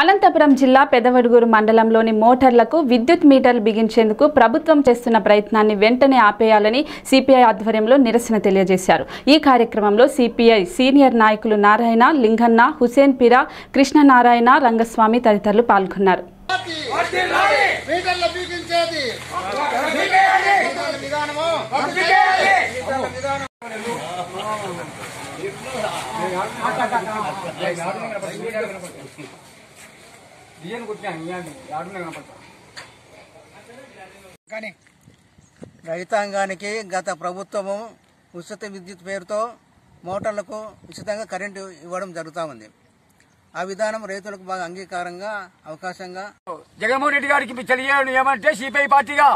అనంతపురం జిల్లా పెదవడుగురు మండలంలోని మోటార్లకు విద్యుత్ మీటర్లు బిగించేందుకు ప్రభుత్వం చేస్తున్న ప్రయత్నాన్ని వెంటనే ఆపేయాలని సిపిఐ ఆధ్వర్యంలో నిరసన తెలియజేశారు. ఈ కార్యక్రమంలో సిపిఐ సీనియర్ నాయకులు నారాయణ లింగన్న హుసేన్ పిరా కృష్ణనారాయణ రంగస్వామి తదితరులు పాల్గొన్నారు. విధానము కానీ రైతాంగానికి గత ప్రభుత్వము ఉచిత విద్యుత్ పేరుతో మోటార్లకు ఉచితంగా కరెంటు ఇవ్వడం జరుగుతూ ఉంది. ఆ విధానం రైతులకు బాగా అంగీకారంగా అవకాశంగా జగన్మోహన్ రెడ్డి గారికి తెలియని ఏమంటే సిపిఐ పార్టీగా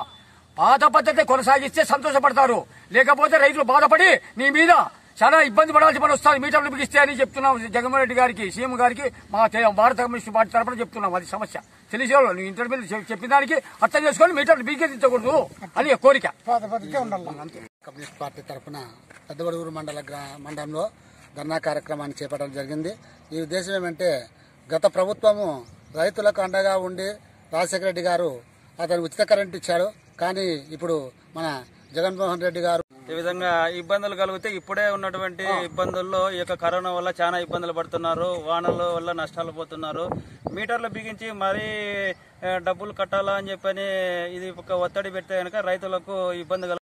పాత పద్ధతి కొనసాగిస్తే సంతోషపడతారు. లేకపోతే రైతులు బాధపడి నీ మీద చాలా ఇబ్బంది పడాల్సి పని వస్తుంది. మీటర్లు బిగిస్తే అని చెప్తున్నాం జగన్మోహన్ రెడ్డి గారికి సీఎం గారికి. మా తె- భారత కమ్యూనిస్ట్ పార్టీ తరఫున చెప్తున్నాం. అది సమస్య. తెలిసే వాళ్ళు. నువ్వు ఇంటర్వ్యూలు చెప్పిన దానికి అర్థం చేసుకొని మీటర్లు బిగించకూడదు అని కోరిక. కమ్యూనిస్ట్ పార్టీ తరఫున పెద్దవడుగురు మండల మండలంలో ధర్నా కార్యక్రమాన్ని చేపట్టడం జరిగింది. ఈ ఉద్దేశం ఏమంటే గత ప్రభుత్వము రైతులకు అండగా ఉండి రాజశేఖర రెడ్డి గారు అతను ఉచిత కరెంట్ ఇచ్చాడు. కానీ ఇప్పుడు మన జగన్మోహన్ రెడ్డి గారు ఈ విధంగా ఇబ్బందులు కలిగితే ఇప్పుడే ఉన్నటువంటి ఇబ్బందుల్లో ఈ యొక్క కరోనా వల్ల చాలా ఇబ్బందులు పడుతున్నారు వానల వల్ల నష్టాలు పోతున్నారు. మీటర్లు బిగించి మరీ డబ్బులు కట్టాలా అని చెప్పని ఇది ఒక ఒత్తిడి పెడితే కనుక రైతులకు ఇబ్బంది